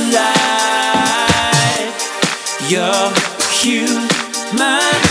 alive. You're human.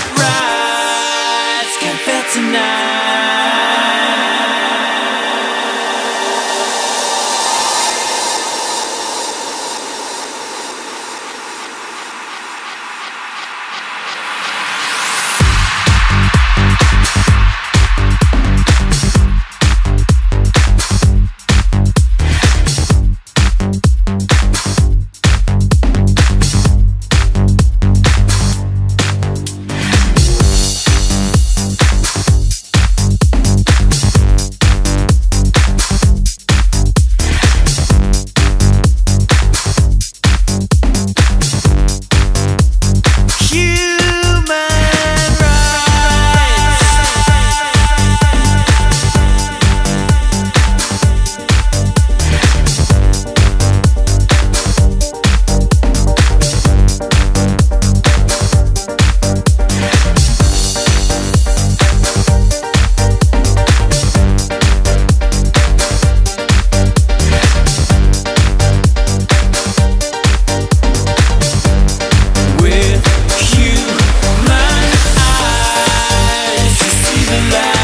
With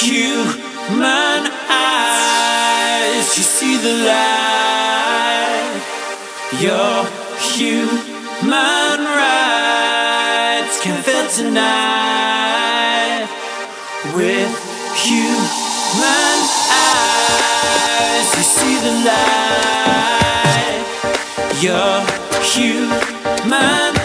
human eyes, you see the light. Your human rights can feel tonight. With human eyes, you see the light. Your human